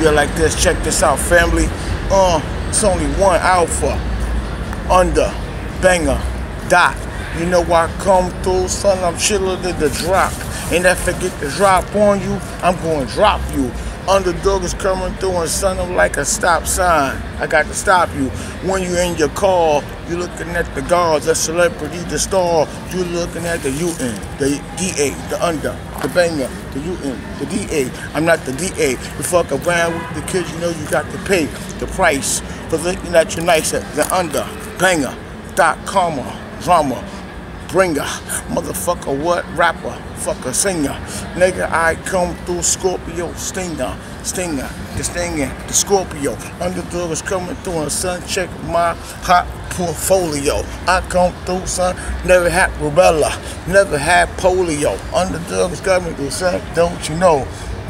Yeah, like this. Check this out, family. Uh, it's only one alpha under banger dot. You know I come through, son. I'm chillin' to the drop. And if I get the drop on you, I'm gonna drop you. Underdog is coming through and son, like a stop sign. I got to stop you. When you in your car, you looking at the guards, the celebrity, the star. You looking at the UN, the DA, the under, the banger, the UN, the DA. I'm not the DA. You fuck around with the kids, you know you got to pay the price for looking at you nice at the under, banger, dot comma, drama bringer, motherfucker, what rapper, fucker, singer. Nigga, I come through Scorpio, stinger, stinger, the stinger, the Scorpio. Underdog is coming through and son, check my hot portfolio. I come through, son, never had rubella, never had polio. Underdog is coming through, son, don't you know?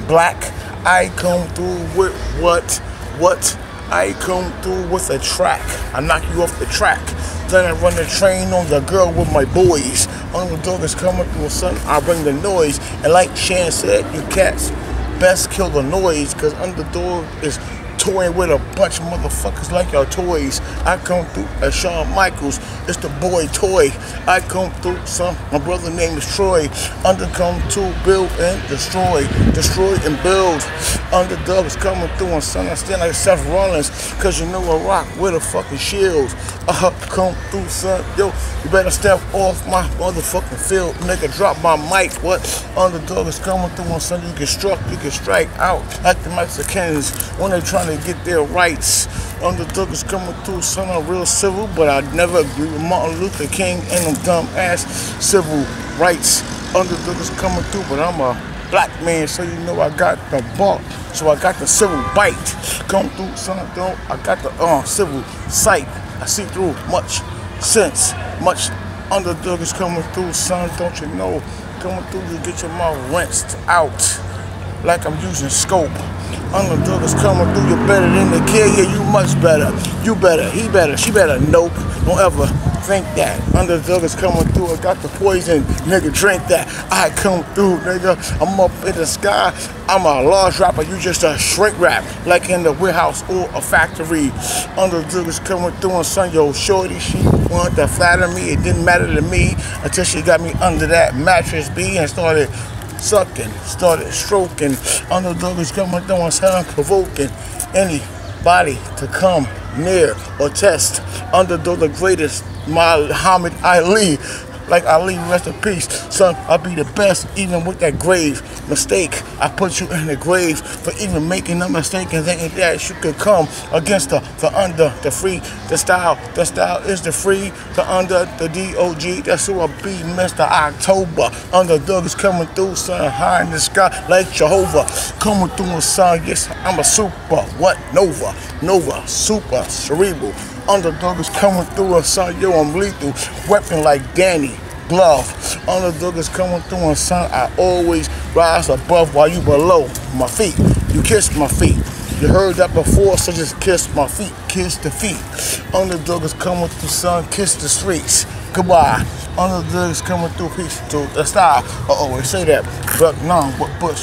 Black, I come through with what, what? I come through with a track. I knock you off the track. Then I run the train on the girl with my boys. Underdog is coming through, son. I bring the noise. And like Shan said, you cats best kill the noise, cause underdog is toying with a bunch of motherfuckers like your toys. I come through as Shawn Michaels. It's the boy toy. I come through, son. My brother name is Troy. Undercome to build and destroy. Destroy and build. Underdog is coming through and son. I stand like Seth Rollins. Cause you know I rock with a fucking shield. Uh, come through, son. Yo, you better step off my motherfucking field. Nigga, drop my mic. What? Underdog is coming through and son. You get struck, you get strike out. Like the Mexicans when they trying to get their rights. Underdog is coming through, son. I'm real civil, but I never agree with Martin Luther King and them dumb ass civil rights. Underdog is coming through, but I'm a black man, so you know I got the bark. So I got the civil bite. Come through, son. Don't I got the uh, civil sight. I see through much sense, much underdog is coming through, son. Don't you know? Coming through, you get your mouth rinsed out like I'm using scope. Underdog is coming through, you're better than the kid, yeah, you much better. You better, he better, she better, nope. Don't ever think that. Underdog is coming through, I got the poison, nigga, drink that. I come through, nigga, I'm up in the sky. I'm a large rapper, you just a shrink rap, like in the warehouse or a factory. Underdog is coming through and son, yo, shorty, she wanted to flatter me. It didn't matter to me until she got me under that mattress B and started sucking, started stroking. Underdog is coming through and sound provoking. Anybody to come near or test. Underdog the greatest, Muhammad Ali. Like Ali, rest in peace. Son, I'll be the best even with that grave mistake. I put you in the grave for even making a mistake and thinking that you could come against the, the under, the free, the style. The style is the free, the under, the DOG. That's who I be, Mr. October. Underdog is coming through, son, high in the sky like Jehovah. Coming through, son, yes, I'm a super, what? Nova, Nova, super, cerebral. Underdog is coming through and son, yo, I'm lethal. Weapon like Danny. Glove. Underdog is coming through and son, I always rise above while you below my feet. You kiss my feet. You heard that before, so just kiss my feet. Kiss the feet. Underdog is coming through, son. Kiss the streets. Goodbye. Underdog is coming through, peace to the style. Oh, they say that. But no, but Bush.